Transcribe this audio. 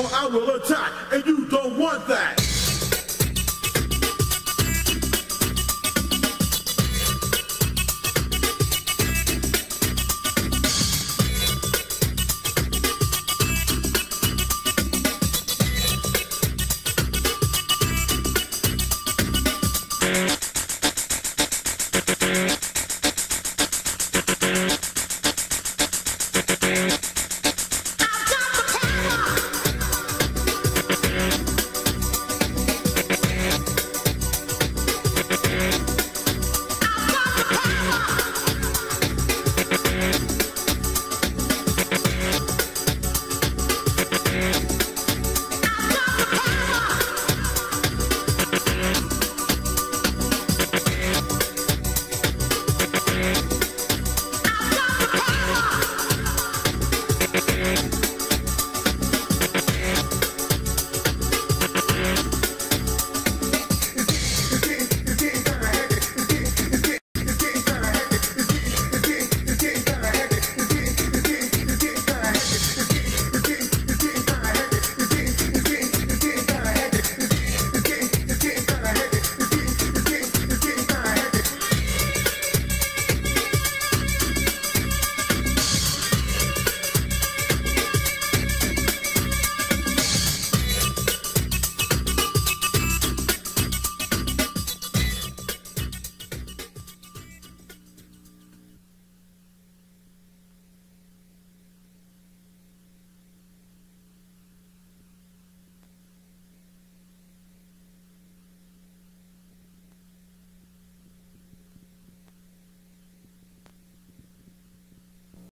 or I will attack, and you don't want that. Thank